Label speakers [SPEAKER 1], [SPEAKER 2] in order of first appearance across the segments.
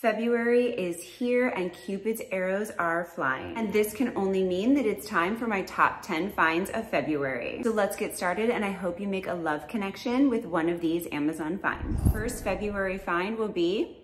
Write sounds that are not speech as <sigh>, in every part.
[SPEAKER 1] February is here and Cupid's arrows are flying. And this can only mean that it's time for my top 10 finds of February. So let's get started and I hope you make a love connection with one of these Amazon finds. First February find will be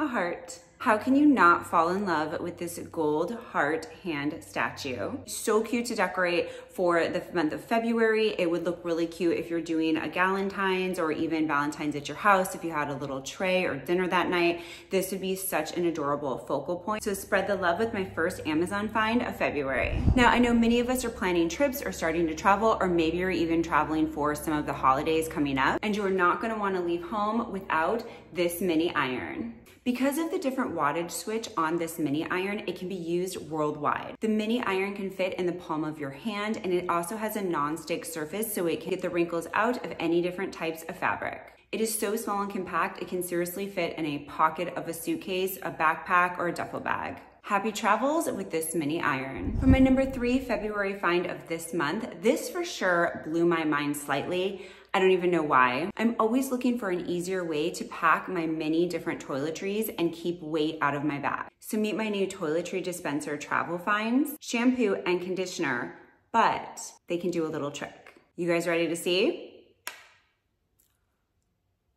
[SPEAKER 1] a heart. How can you not fall in love with this gold heart hand statue? So cute to decorate for the month of February. It would look really cute if you're doing a Galentine's or even Valentine's at your house. If you had a little tray or dinner that night, this would be such an adorable focal point. So spread the love with my first Amazon find of February. Now, I know many of us are planning trips or starting to travel, or maybe you're even traveling for some of the holidays coming up, and you're not gonna wanna leave home without this mini iron. Because of the different wattage switch on this mini iron, it can be used worldwide. The mini iron can fit in the palm of your hand and it also has a non-stick surface so it can get the wrinkles out of any different types of fabric. It is so small and compact, it can seriously fit in a pocket of a suitcase, a backpack, or a duffel bag. Happy travels with this mini iron. For my number three February find of this month, this for sure blew my mind slightly. I don't even know why. I'm always looking for an easier way to pack my many different toiletries and keep weight out of my bag. So meet my new toiletry dispenser travel finds, shampoo and conditioner, but they can do a little trick. You guys ready to see?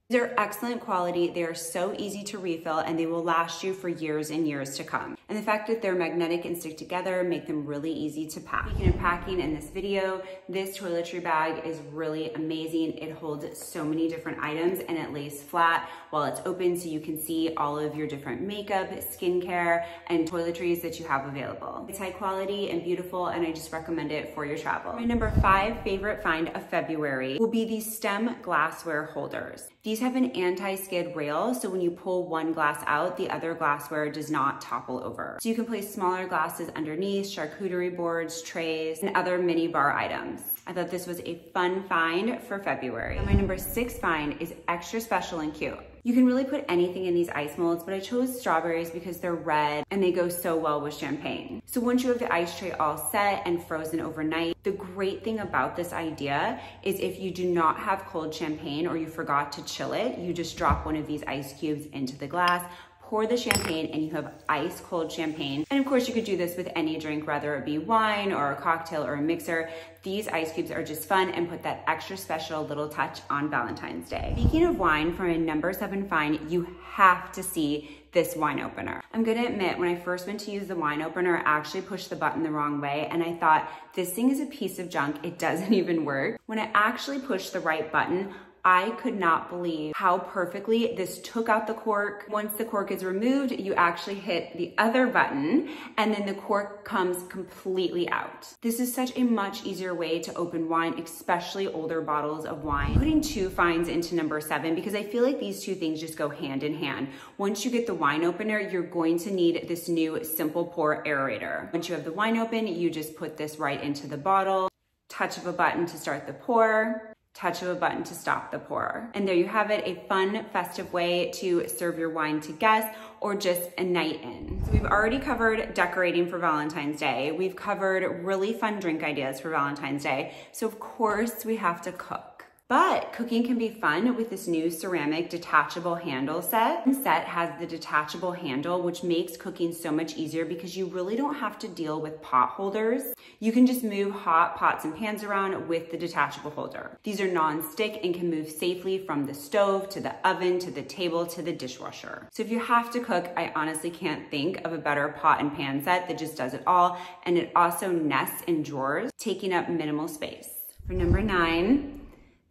[SPEAKER 1] They're excellent quality, they are so easy to refill, and they will last you for years and years to come. And the fact that they're magnetic and stick together make them really easy to pack. Speaking of packing in this video, this toiletry bag is really amazing. It holds so many different items and it lays flat while it's open so you can see all of your different makeup, skincare, and toiletries that you have available. It's high quality and beautiful and I just recommend it for your travel. My number five favorite find of February will be these stem glassware holders. These these have an anti-skid rail, so when you pull one glass out, the other glassware does not topple over. So you can place smaller glasses underneath, charcuterie boards, trays, and other mini bar items. I thought this was a fun find for February. And my number six find is extra special and cute. You can really put anything in these ice molds, but I chose strawberries because they're red and they go so well with champagne. So once you have the ice tray all set and frozen overnight, the great thing about this idea is if you do not have cold champagne or you forgot to chill it, you just drop one of these ice cubes into the glass, pour the champagne and you have ice cold champagne. And of course you could do this with any drink, whether it be wine or a cocktail or a mixer. These ice cubes are just fun and put that extra special little touch on Valentine's Day. Speaking of wine, from a number seven find, you have to see this wine opener. I'm gonna admit, when I first went to use the wine opener, I actually pushed the button the wrong way and I thought, this thing is a piece of junk, it <laughs> doesn't even work. When I actually pushed the right button, I could not believe how perfectly this took out the cork. Once the cork is removed, you actually hit the other button and then the cork comes completely out. This is such a much easier way to open wine, especially older bottles of wine. Putting two finds into number seven because I feel like these two things just go hand in hand. Once you get the wine opener, you're going to need this new simple pour aerator. Once you have the wine open, you just put this right into the bottle, touch of a button to start the pour, touch of a button to stop the pour. And there you have it, a fun, festive way to serve your wine to guests or just a night in. So we've already covered decorating for Valentine's Day. We've covered really fun drink ideas for Valentine's Day. So of course we have to cook. But cooking can be fun with this new ceramic detachable handle set. Set has the detachable handle, which makes cooking so much easier because you really don't have to deal with pot holders. You can just move hot pots and pans around with the detachable holder. These are non-stick and can move safely from the stove to the oven to the table to the dishwasher. So if you have to cook, I honestly can't think of a better pot and pan set that just does it all. And it also nests in drawers, taking up minimal space. For number nine,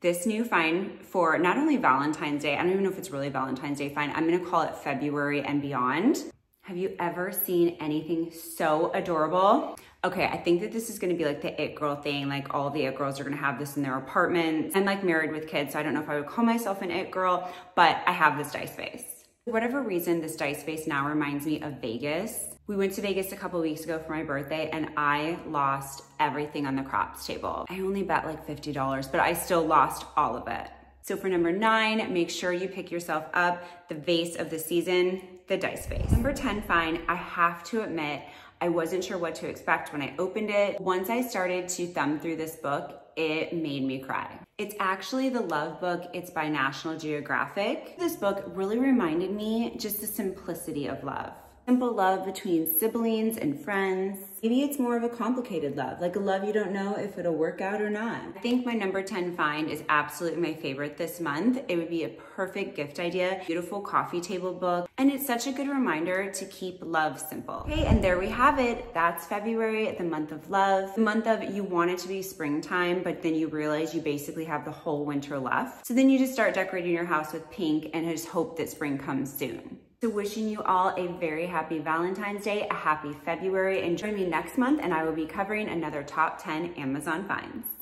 [SPEAKER 1] this new find for not only Valentine's Day, I don't even know if it's really Valentine's Day find, I'm gonna call it February and beyond. Have you ever seen anything so adorable? Okay, I think that this is gonna be like the it girl thing, like all the it girls are gonna have this in their apartments. I'm like married with kids, so I don't know if I would call myself an it girl, but I have this dice vase. For whatever reason, this dice vase now reminds me of Vegas. We went to Vegas a couple weeks ago for my birthday and I lost everything on the craps table. I only bet like $50, but I still lost all of it. So for number nine, make sure you pick yourself up the vase of the season, the dice vase. Number 10 fine, I have to admit, I wasn't sure what to expect when I opened it. Once I started to thumb through this book, it made me cry. It's actually the love book. It's by National Geographic. This book really reminded me just the simplicity of love. Simple love between siblings and friends. Maybe it's more of a complicated love, like a love you don't know if it'll work out or not. I think my number 10 find is absolutely my favorite this month. It would be a perfect gift idea, beautiful coffee table book, and it's such a good reminder to keep love simple. Okay, and there we have it. That's February, the month of love. The month of you want it to be springtime, but then you realize you basically have the whole winter left. So then you just start decorating your house with pink and just hope that spring comes soon. So wishing you all a very happy Valentine's Day, a happy February, and join me next month and I will be covering another top 10 Amazon finds.